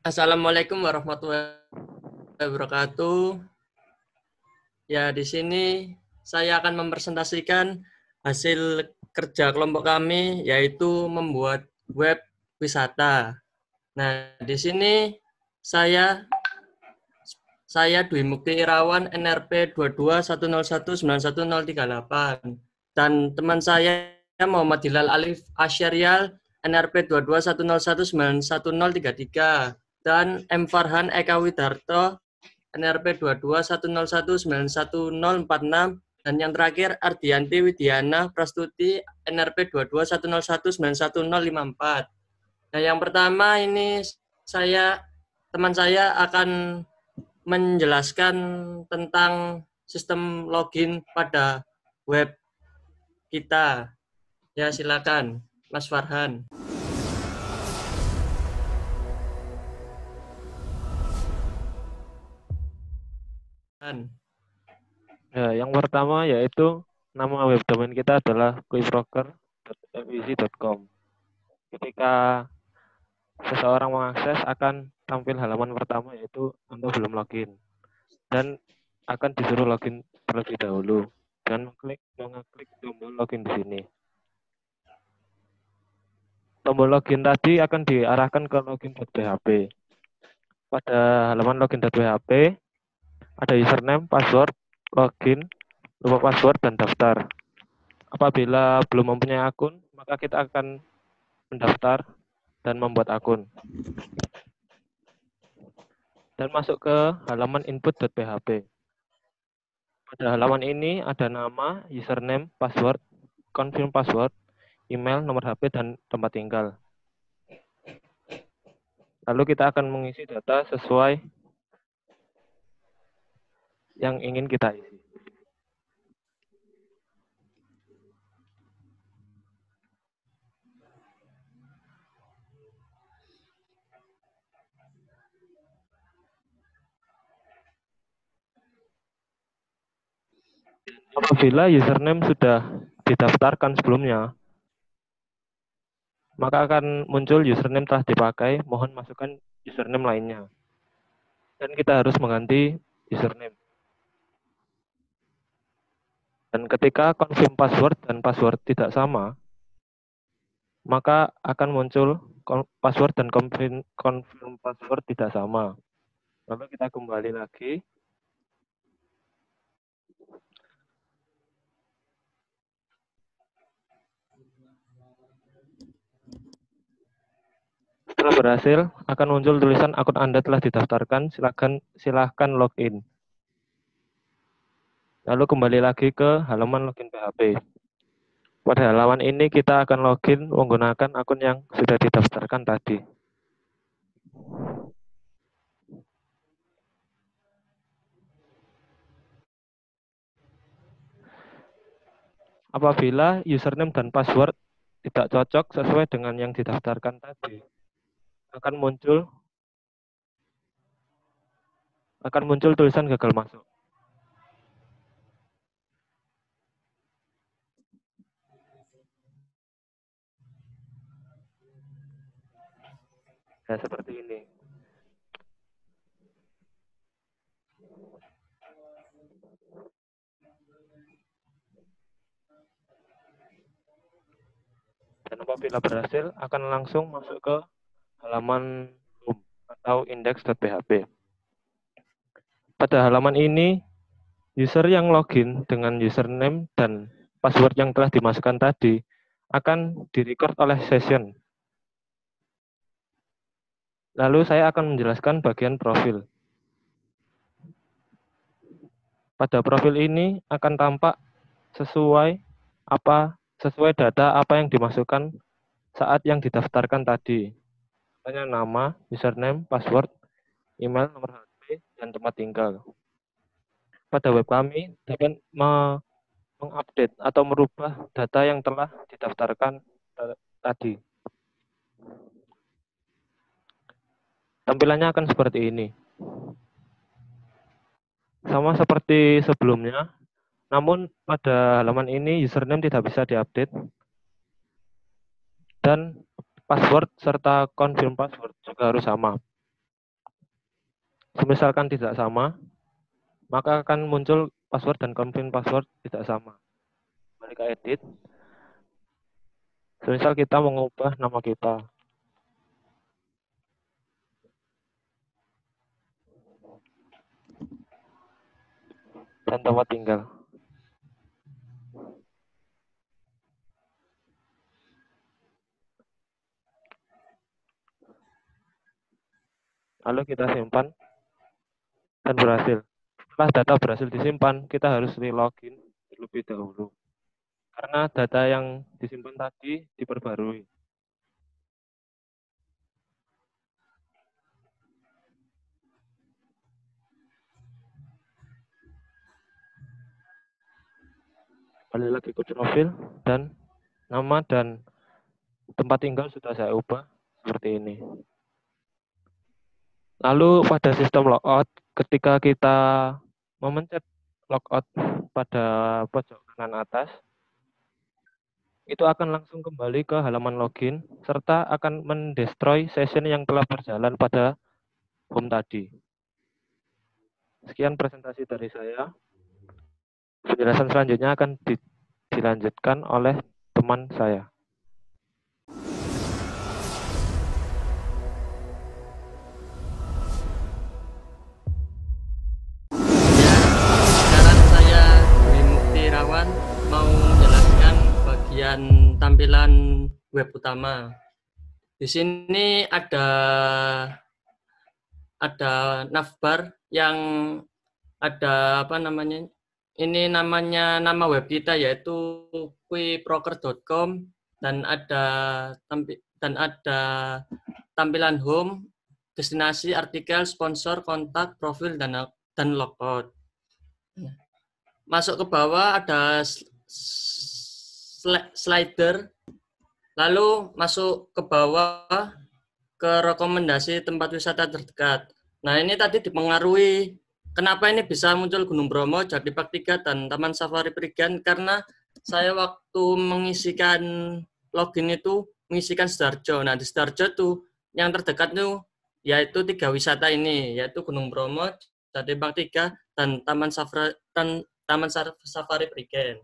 Assalamualaikum warahmatullahi wabarakatuh. Ya, di sini saya akan mempresentasikan hasil kerja kelompok kami, yaitu membuat web wisata. Nah, di sini saya saya Dwi Mukti Irawan NRP 221019138 dan teman saya Muhammad Hilal Alif Asyarial NRP 221019133 dan M. Farhan Eka Widarto NRP 221019146 dan yang terakhir Ardianti Widiana Prastuti NRP 221019154. Nah, yang pertama ini saya teman saya akan menjelaskan tentang sistem login pada web kita. Ya, silakan Mas Farhan. Ya, yang pertama yaitu nama web domain kita adalah quickbroker.fec.com. Ketika seseorang mengakses akan tampil halaman pertama yaitu Anda belum login dan akan disuruh login terlebih dahulu dan klik mengeklik tombol login di sini. Tombol login tadi akan diarahkan ke login.php. Pada halaman login.php ada username, password, login, lupa password, dan daftar. Apabila belum mempunyai akun, maka kita akan mendaftar dan membuat akun. Dan masuk ke halaman input.php. Pada halaman ini ada nama, username, password, confirm password, email, nomor HP, dan tempat tinggal. Lalu kita akan mengisi data sesuai yang ingin kita isi. Apabila username sudah didaftarkan sebelumnya, maka akan muncul username telah dipakai, mohon masukkan username lainnya. Dan kita harus mengganti username. Dan ketika confirm password dan password tidak sama, maka akan muncul password dan confirm, password tidak sama. Lalu kita kembali lagi. Setelah berhasil, akan muncul tulisan akun Anda telah didaftarkan, silakan silahkan login. Lalu kembali lagi ke halaman login PHP. Pada halaman ini kita akan login menggunakan akun yang sudah didaftarkan tadi. Apabila username dan password tidak cocok sesuai dengan yang didaftarkan tadi, akan muncul akan muncul tulisan gagal masuk. Ya, seperti ini. Dan apabila berhasil, akan langsung masuk ke halaman home atau index.php. Pada halaman ini, user yang login dengan username dan password yang telah dimasukkan tadi akan direcord oleh session Lalu saya akan menjelaskan bagian profil. Pada profil ini akan tampak sesuai apa sesuai data apa yang dimasukkan saat yang didaftarkan tadi. Misalnya nama, username, password, email, nomor HP, dan tempat tinggal. Pada web kami dapat mengupdate atau merubah data yang telah didaftarkan tadi. Tampilannya akan seperti ini. Sama seperti sebelumnya, namun pada halaman ini username tidak bisa diupdate. Dan password serta confirm password juga harus sama. Misalkan tidak sama, maka akan muncul password dan confirm password tidak sama. Ke edit. Misal kita mengubah nama kita. Dan tempat tinggal. Lalu kita simpan dan berhasil. Setelah data berhasil disimpan, kita harus re-login terlebih dahulu. Karena data yang disimpan tadi diperbarui. Balik lagi ke profil dan nama dan tempat tinggal sudah saya ubah seperti ini. Lalu pada sistem logout, ketika kita memencet logout pada pojok kanan atas, itu akan langsung kembali ke halaman login, serta akan mendestroy session yang telah berjalan pada home tadi. Sekian presentasi dari saya. Penjelasan selanjutnya akan dilanjutkan oleh teman saya. bagian tampilan web utama. Di sini ada ada navbar yang ada apa namanya? Ini namanya nama web kita yaitu quiproker.com dan ada tampi, dan ada tampilan home, destinasi, artikel, sponsor, kontak, profil dan dan logout. Masuk ke bawah ada slider, lalu masuk ke bawah ke rekomendasi tempat wisata terdekat. Nah ini tadi dipengaruhi kenapa ini bisa muncul Gunung Bromo, Jatipak Tiga, dan Taman Safari Perigan karena saya waktu mengisikan login itu mengisikan Sidarjo. Nah di Sidarjo tuh yang terdekat tuh yaitu tiga wisata ini yaitu Gunung Bromo, Jatipak Tiga, dan Taman Safari dan Taman Safari Perigen.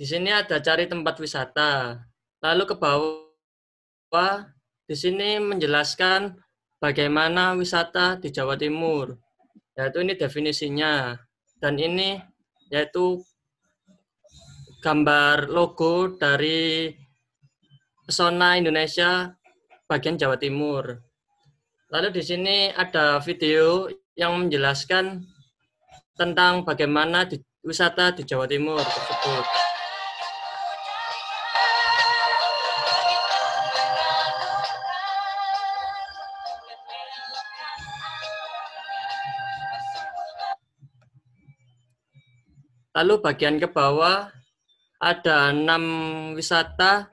Di sini ada cari tempat wisata. Lalu ke bawah, di sini menjelaskan bagaimana wisata di Jawa Timur. Yaitu ini definisinya. Dan ini yaitu gambar logo dari pesona Indonesia bagian Jawa Timur. Lalu di sini ada video yang menjelaskan tentang bagaimana wisata di Jawa Timur tersebut. Lalu bagian ke bawah ada enam wisata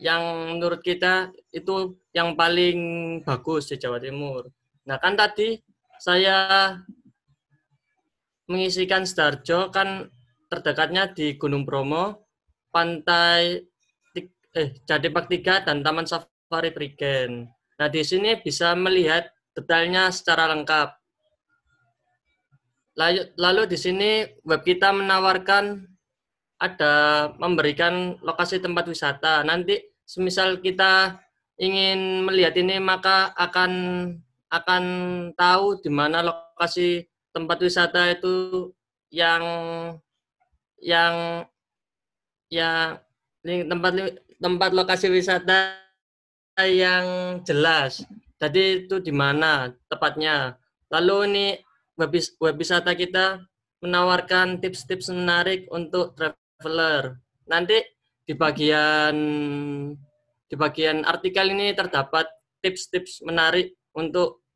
yang menurut kita itu yang paling bagus di Jawa Timur. Nah kan tadi saya mengisikan Starjo kan terdekatnya di Gunung Bromo, Pantai eh Jatipak Tiga dan Taman Safari Prigen. Nah di sini bisa melihat detailnya secara lengkap. Lalu, di sini web kita menawarkan ada memberikan lokasi tempat wisata. Nanti semisal kita ingin melihat ini maka akan akan tahu di mana lokasi tempat wisata itu yang yang yang tempat tempat lokasi wisata yang jelas. Jadi itu di mana tepatnya. Lalu ini web, wisata kita menawarkan tips-tips menarik untuk traveler. Nanti di bagian di bagian artikel ini terdapat tips-tips menarik untuk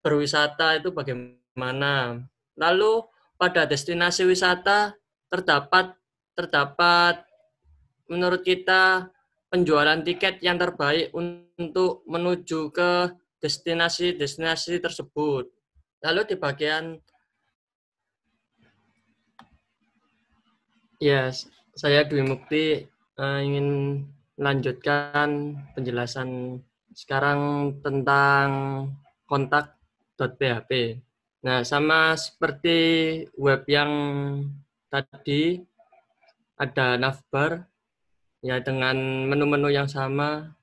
berwisata itu bagaimana. Lalu pada destinasi wisata terdapat terdapat menurut kita penjualan tiket yang terbaik untuk menuju ke destinasi-destinasi tersebut. Lalu di bagian ya saya Dwi Mukti uh, ingin melanjutkan penjelasan sekarang tentang kontak .php. Nah, sama seperti web yang tadi ada navbar ya dengan menu-menu yang sama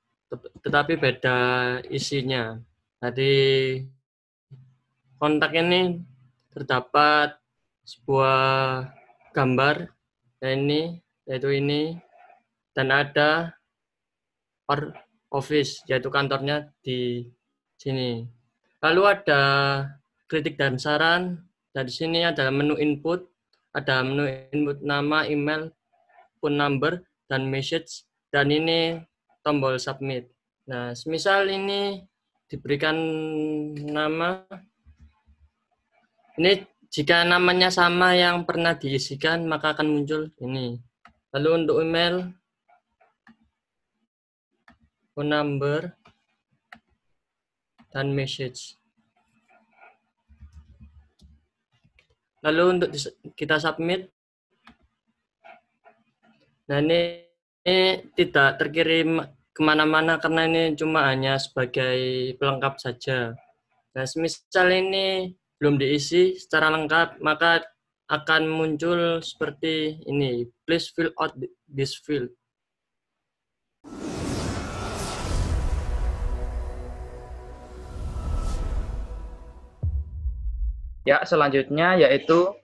tetapi beda isinya. Tadi kontak ini terdapat sebuah gambar ya ini yaitu ini dan ada or office yaitu kantornya di sini. Lalu ada kritik dan saran. Dan di sini ada menu input, ada menu input nama, email, phone number, dan message. Dan ini tombol submit. Nah, semisal ini diberikan nama ini jika namanya sama yang pernah diisikan, maka akan muncul ini. Lalu untuk email, phone number, dan message. Lalu untuk kita submit, nah ini, ini tidak terkirim ke mana-mana karena ini cuma hanya sebagai pelengkap saja. Nah, semisal ini belum diisi secara lengkap, maka akan muncul seperti ini. Please fill out this field. Ya, selanjutnya yaitu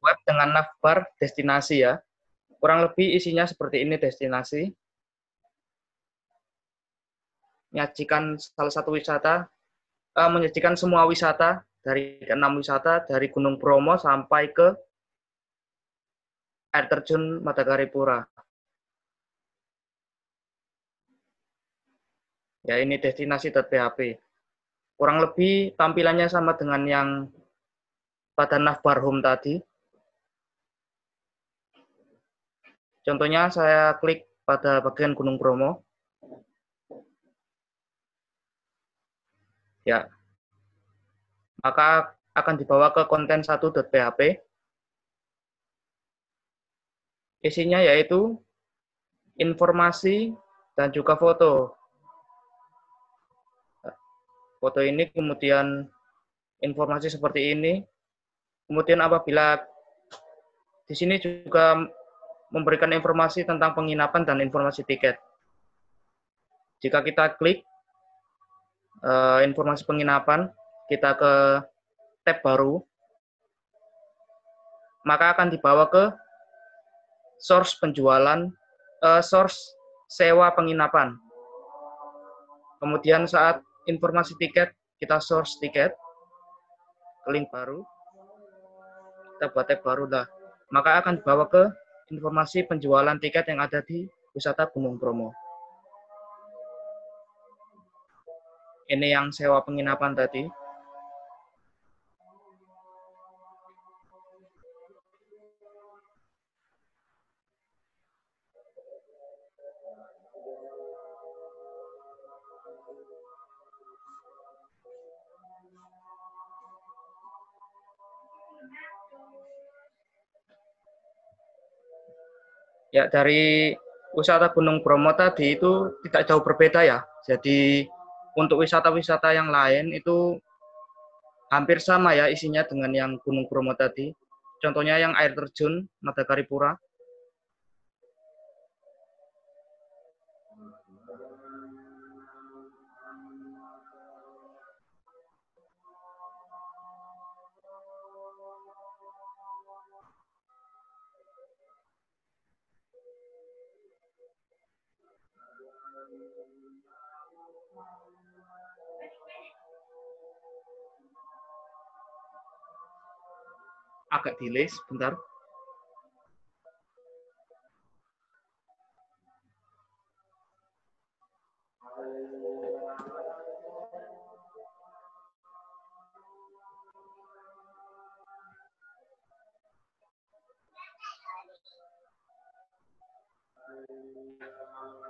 web dengan navbar destinasi ya. Kurang lebih isinya seperti ini destinasi. Menyajikan salah satu wisata, uh, menyajikan semua wisata dari enam wisata dari Gunung Bromo sampai ke air terjun Pura. Ya ini destinasi .php. Kurang lebih tampilannya sama dengan yang pada navbar home tadi. Contohnya saya klik pada bagian Gunung Bromo. Ya, maka akan dibawa ke konten 1.php. Isinya yaitu informasi dan juga foto. Foto ini kemudian informasi seperti ini. Kemudian apabila di sini juga memberikan informasi tentang penginapan dan informasi tiket. Jika kita klik uh, informasi penginapan, kita ke tab baru, maka akan dibawa ke source penjualan, uh, source sewa penginapan. Kemudian saat informasi tiket, kita source tiket, ke link baru, kita buat tab baru dah. Maka akan dibawa ke informasi penjualan tiket yang ada di wisata Gunung Bromo. Ini yang sewa penginapan tadi. Ya, dari wisata Gunung Bromo tadi itu tidak jauh berbeda ya. Jadi untuk wisata-wisata yang lain itu hampir sama ya isinya dengan yang Gunung Bromo tadi. Contohnya yang air terjun Madakaripura. agak delay sebentar. Thank you.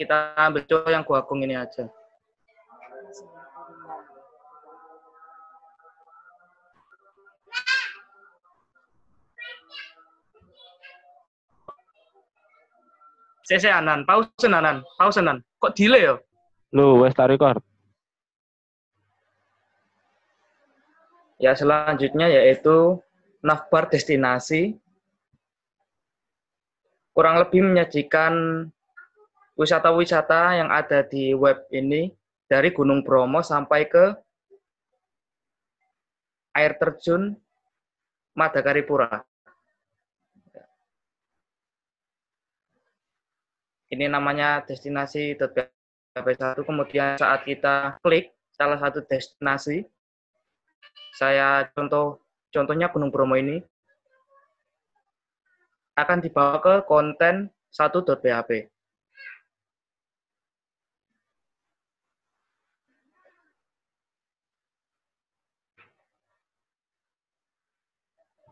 Kita ambil cowok yang kuakung ini aja. Saya Anan, pause Anan, pause Anan. Kok delay ya? Lu wes tarik record. Ya selanjutnya yaitu navbar destinasi. Kurang lebih menyajikan wisata-wisata yang ada di web ini dari Gunung Bromo sampai ke air terjun Madakaripura. Ini namanya destinasi PHP1. Kemudian saat kita klik salah satu destinasi, saya contoh contohnya Gunung Bromo ini, akan dibawa ke konten 1.php.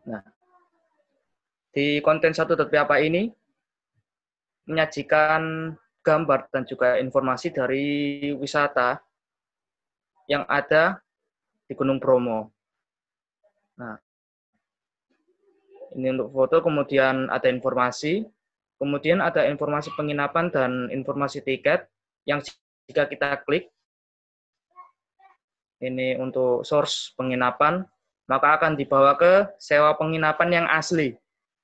Nah, di konten 1.php ini menyajikan gambar dan juga informasi dari wisata yang ada di Gunung Bromo. Nah, ini untuk foto, kemudian ada informasi, kemudian ada informasi penginapan dan informasi tiket yang jika kita klik, ini untuk source penginapan, maka akan dibawa ke sewa penginapan yang asli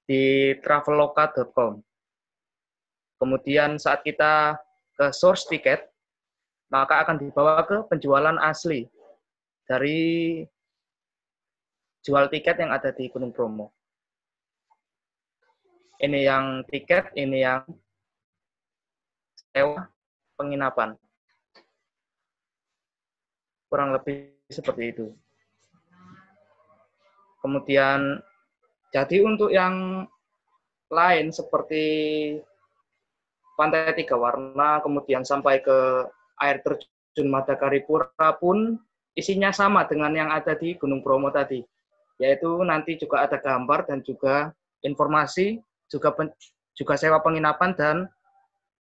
di traveloka.com. Kemudian saat kita ke source tiket, maka akan dibawa ke penjualan asli dari jual tiket yang ada di Gunung Bromo. Ini yang tiket, ini yang sewa penginapan. Kurang lebih seperti itu. Kemudian, jadi untuk yang lain seperti pantai tiga warna, kemudian sampai ke air terjun Madakaripura pun isinya sama dengan yang ada di Gunung Bromo tadi, yaitu nanti juga ada gambar dan juga informasi, juga pen, juga sewa penginapan dan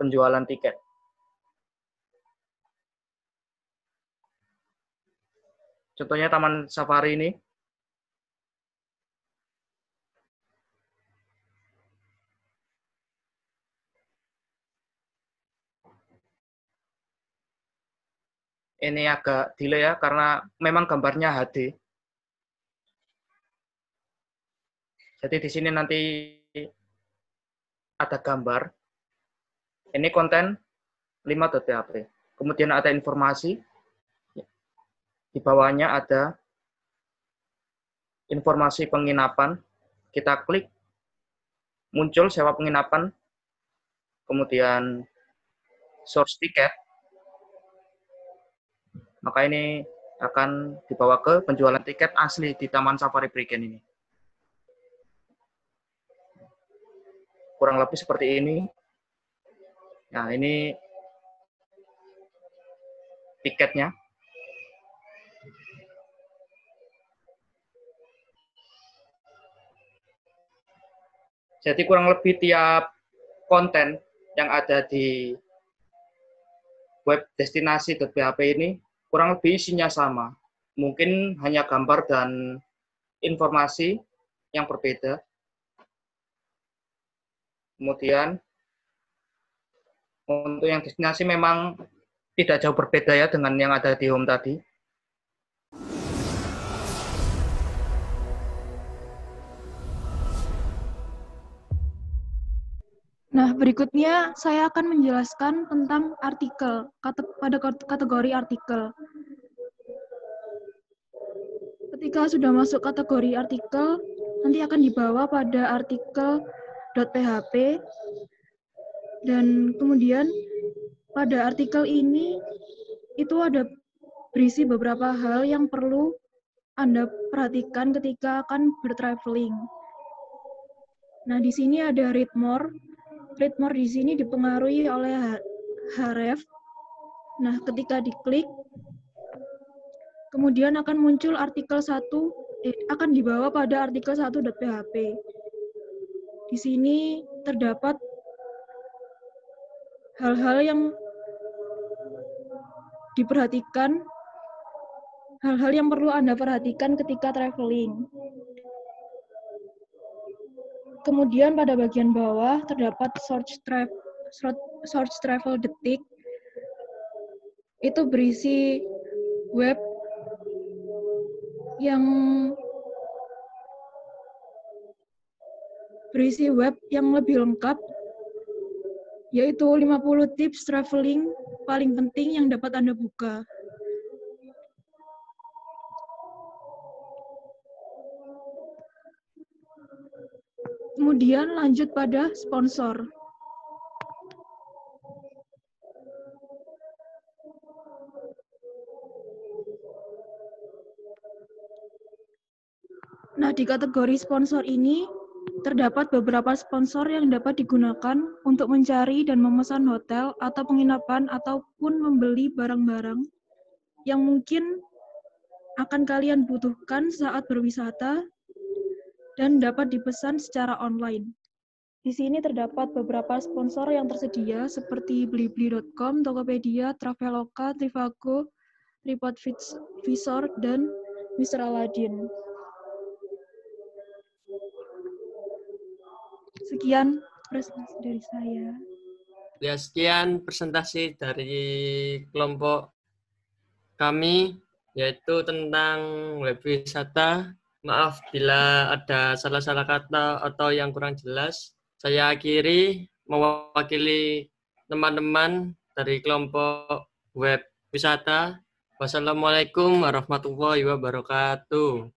penjualan tiket. Contohnya Taman Safari ini, ini agak delay ya karena memang gambarnya HD. Jadi di sini nanti ada gambar. Ini konten 5.php. Kemudian ada informasi. Di bawahnya ada informasi penginapan. Kita klik, muncul sewa penginapan. Kemudian source tiket maka ini akan dibawa ke penjualan tiket asli di Taman Safari Prigen ini. Kurang lebih seperti ini. Nah, ini tiketnya. Jadi kurang lebih tiap konten yang ada di web destinasi.php ini kurang lebih isinya sama. Mungkin hanya gambar dan informasi yang berbeda. Kemudian untuk yang destinasi memang tidak jauh berbeda ya dengan yang ada di home tadi. Nah, berikutnya saya akan menjelaskan tentang artikel, pada kategori artikel. Ketika sudah masuk kategori artikel, nanti akan dibawa pada artikel .php, dan kemudian pada artikel ini itu ada berisi beberapa hal yang perlu Anda perhatikan ketika akan bertraveling. Nah, di sini ada read more, Readmore di sini dipengaruhi oleh href. Nah, ketika diklik, kemudian akan muncul artikel 1, eh, akan dibawa pada artikel 1.php. Di sini terdapat hal-hal yang diperhatikan, hal-hal yang perlu Anda perhatikan ketika traveling. Kemudian pada bagian bawah terdapat search, tra search travel detik. Itu berisi web yang berisi web yang lebih lengkap yaitu 50 tips traveling paling penting yang dapat Anda buka. Kemudian lanjut pada sponsor. Nah, di kategori sponsor ini terdapat beberapa sponsor yang dapat digunakan untuk mencari dan memesan hotel atau penginapan ataupun membeli barang-barang yang mungkin akan kalian butuhkan saat berwisata dan dapat dipesan secara online. Di sini terdapat beberapa sponsor yang tersedia seperti blibli.com, Tokopedia, Traveloka, Trivago, TripAdvisor, dan Mr. Aladin. Sekian presentasi dari saya. Ya, sekian presentasi dari kelompok kami, yaitu tentang web wisata. Maaf bila ada salah-salah kata atau yang kurang jelas. Saya akhiri mewakili teman-teman dari kelompok web wisata. Wassalamualaikum warahmatullahi wabarakatuh.